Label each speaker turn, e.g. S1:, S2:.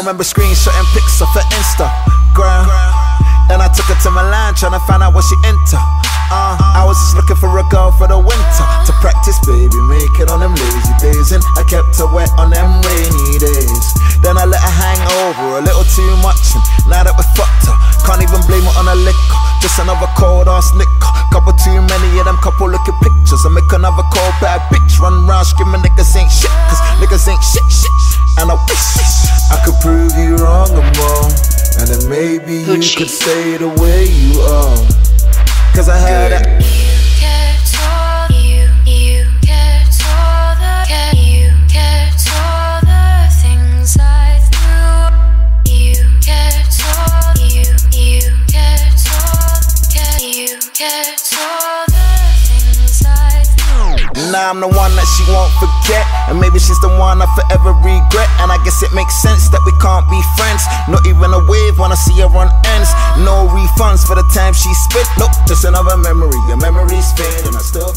S1: remember screenshotting pics off her Instagram. Then I took her to Milan, trying to find out what she into. Uh, I was just looking for a girl for the winter to practice, baby, make it on them lazy days. And I kept her wet on them rainy days. Then I let her hang over a little too much. And now that we fucked her, can't even blame it on a liquor. Just another cold ass nigga. Couple too many of them couple looking pictures. I make another cold bad bitch run round screaming niggas ain't shit. Cause niggas ain't shit, shit. And I wish could prove you wrong and wrong. And then maybe you
S2: Gucci.
S1: could stay the way you are. Cause I had that.
S3: Get all you, you get all the, get you get all the things I do. You get all you, you get all, get you get all the things I do.
S1: Now I'm the one that she won't forget. And maybe she's the one I forever regret. Guess it makes sense that we can't be friends. Not even a wave when I see her on ends. No refunds for the time she spent. Nope, just another memory. Your memories fade, and I still